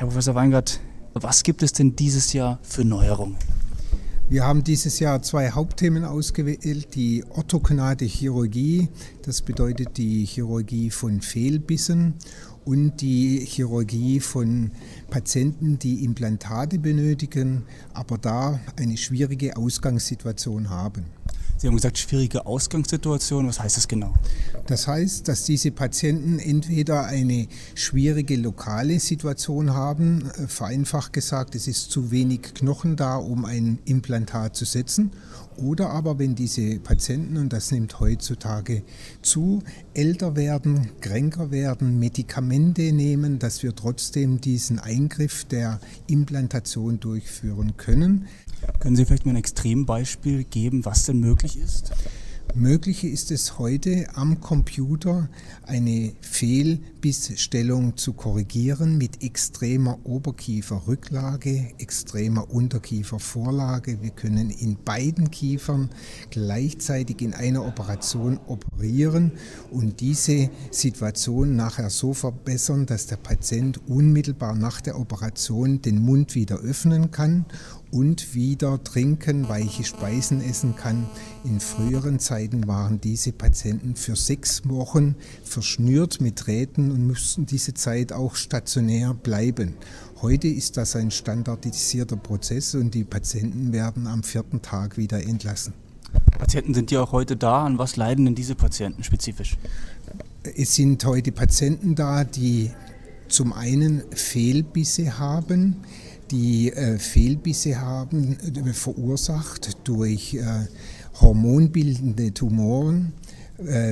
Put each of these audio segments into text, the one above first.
Herr Professor Weingart, was gibt es denn dieses Jahr für Neuerungen? Wir haben dieses Jahr zwei Hauptthemen ausgewählt. Die orthognate Chirurgie, das bedeutet die Chirurgie von Fehlbissen und die Chirurgie von Patienten, die Implantate benötigen, aber da eine schwierige Ausgangssituation haben. Sie haben gesagt, schwierige Ausgangssituation. Was heißt das genau? Das heißt, dass diese Patienten entweder eine schwierige lokale Situation haben, äh, vereinfacht gesagt, es ist zu wenig Knochen da, um ein Implantat zu setzen, oder aber wenn diese Patienten, und das nimmt heutzutage zu, älter werden, kränker werden, Medikamente nehmen, dass wir trotzdem diesen Eingriff der Implantation durchführen können. Können Sie vielleicht mal ein Extrembeispiel geben, was denn möglich ist? Möglich ist es heute am Computer eine Fehlbissstellung zu korrigieren mit extremer Oberkieferrücklage, extremer Unterkiefervorlage. Wir können in beiden Kiefern gleichzeitig in einer Operation operieren und diese Situation nachher so verbessern, dass der Patient unmittelbar nach der Operation den Mund wieder öffnen kann und wieder trinken, weiche Speisen essen kann. In früheren Zeiten waren diese Patienten für sechs Wochen verschnürt mit Drähten und mussten diese Zeit auch stationär bleiben. Heute ist das ein standardisierter Prozess und die Patienten werden am vierten Tag wieder entlassen. Patienten sind ja auch heute da. An was leiden denn diese Patienten spezifisch? Es sind heute Patienten da, die zum einen Fehlbisse haben, die äh, Fehlbisse haben, äh, verursacht durch äh, hormonbildende Tumoren,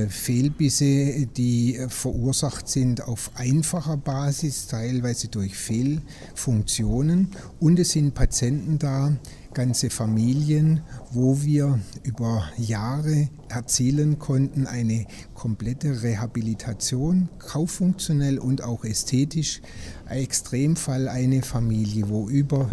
Fehlbisse, die verursacht sind auf einfacher Basis, teilweise durch Fehlfunktionen. Und es sind Patienten da, ganze Familien, wo wir über Jahre erzielen konnten, eine komplette Rehabilitation, kauffunktionell und auch ästhetisch. Ein Extremfall eine Familie, wo über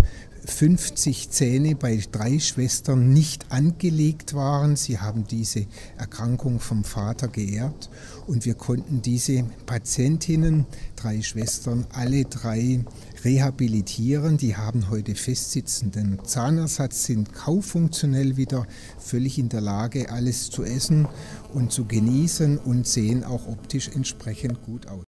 50 Zähne bei drei Schwestern nicht angelegt waren. Sie haben diese Erkrankung vom Vater geerbt und wir konnten diese Patientinnen, drei Schwestern, alle drei rehabilitieren. Die haben heute festsitzenden Zahnersatz, sind kauffunktionell wieder völlig in der Lage, alles zu essen und zu genießen und sehen auch optisch entsprechend gut aus.